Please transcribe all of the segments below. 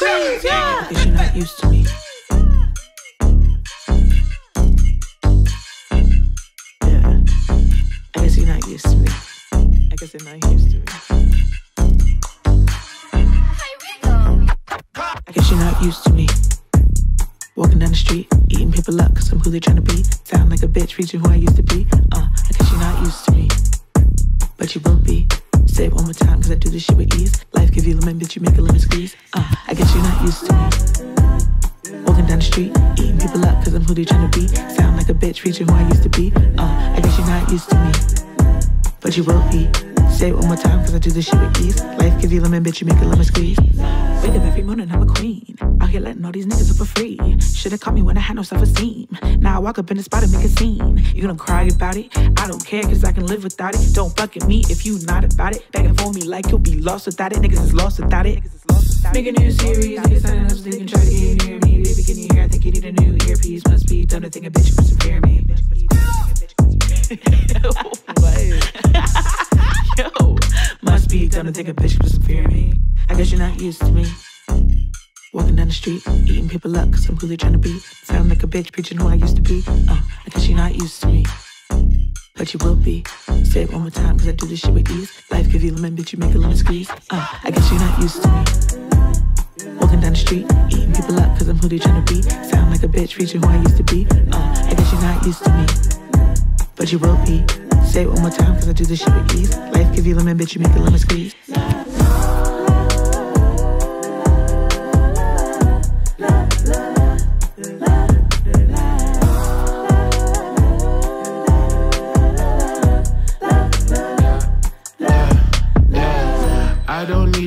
squeeze, yeah. Cause you're not used to me. Yeah. I guess you're not used to me. I guess you're not used to me. I guess you're not used to me. Walking down the street, eating people up cause I'm who they trying to be. Sound like a bitch, reaching who I used to be. Uh, I guess you're not used to me. But you will be. Say it one more time cause I do this shit with ease. Life give you lemon, bitch, you make a lemon squeeze. Uh, I guess you're not used to me. Walking down the street, eating people up cause I'm who they trying to be. Sound like a bitch, reaching who I used to be. Uh, I guess you're not used to me. But you will be. Say it one more time cause I do this shit with ease. Life give you lemon, bitch, you make a lemon squeeze. Wake up every morning, I'm a queen. Out here letting all these niggas up for free. Should've caught me when I had no self-esteem. Now I walk up in the spot and make a scene. You gonna cry about it? I don't care cause I can live without it. Don't fuck at me if you not about it. Begging for me like you'll be lost without it. Niggas is lost without it. Make a new series, niggas signing up so they can try to get near me. Baby, can you hear? I think you need a new earpiece. Must be dumb to think a bitch would fear me. Yo, must be dumb to think a bitch would fear me. I guess you're not used to me. Walking down the street, eating people up cause I'm who they trying to be. Sound like a bitch, preaching who I used to be. Uh, I guess you're not used to me. But you will be. Say it one more time cause I do this shit with ease. Life give you lemon, bitch, you make a lemon squeeze. Uh, I guess you're not used to me. Walking down the street, eating people up cause I'm who they trying to be. Sound like a bitch, preaching who I used to be. Uh, I guess you're not used to me. But you will be. Say it one more time cause I do this shit with ease. Life give you lemon, bitch, you make a lemon squeeze.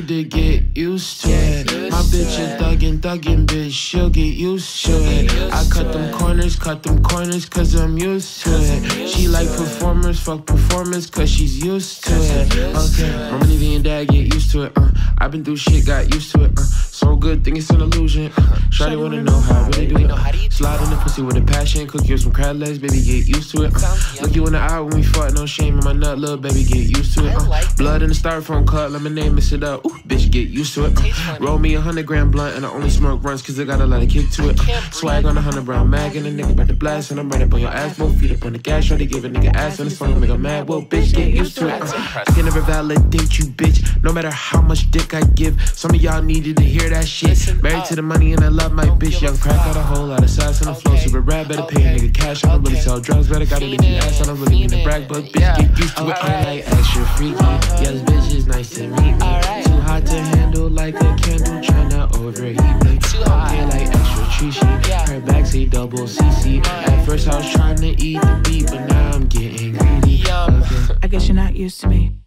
Need to get used to it. My bitch is thuggin', thuggin', bitch. She'll get used to it. I cut them corners, cut them corners, cause I'm used to it. She like performers, fuck performance, cause she's used to it. Okay, Mama, Nivea and dad get used to it. Uh, I've been through shit, got used to it. Uh, so good, think it's an illusion. Shawty wanna know how I really do it. Slide in the pussy with a passion, cook you some crab legs, baby, get used to it. Uh, look you in the eye when we fuck, no shame in my nut, little baby, get used to it. Uh, blood in the styrofoam cup, lemonade, mix it up. Ooh, bitch, get used to it. Uh, roll me a hundred gram blunt, and I only smoke runs, cause I got a lot of kick to it. Swag on a hundred brown mag, and a nigga about to blast, and I'm right up on your ass, both feet up on the gas, try to give a nigga ass on the song, make a mad, well, bitch, get used to it. I can never validate you, bitch, no matter how much dick I give. Some of y'all needed to hear that shit. Married to the money, and I love my bitch. Young crack got a whole lot of sass on the flow, super rad, better pay a nigga cash. I don't really sell drugs, better got it in the ass. I don't really mean to brag, but bitch, get used to it. I like extra freaky. Yes, bitch is nice to meet me. Too hot to handle like a candle, tryna overheat me. Okay, like extra treachy. Her back say double CC. At first I was trying to eat the beat, but now I'm getting greedy. Okay. I guess you're not used to me.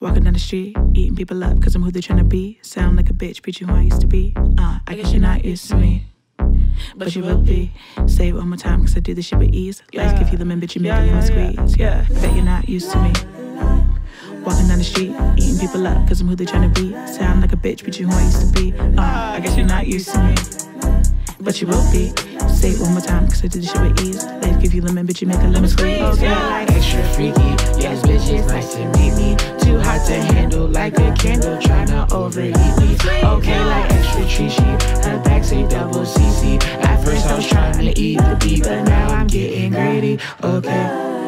Walking down the street, eating people up cause I'm who they're trying to be. Sound like a bitch, preaching who I used to be. Uh, I guess you're not used to me. But you will be. Say it one more time cause I do this shit with ease. Life give you lemon, bitch, you make a lemon squeeze. Yeah, bet you're not used to me. Walking down the street, eating people up cause I'm who they're trying to be. Sound like a bitch, preaching who I used to be. Uh, I guess you're not used to me. But you will be. Say it one more time cause I do this shit with ease. Life give you lemon, bitch, you make a lemon squeeze. Yeah, extra freaky. Candle, tryna overheat me. Okay, like extra treachy. Her back say double CC. At first I was trying to eat the beat, but now I'm getting greedy. Okay.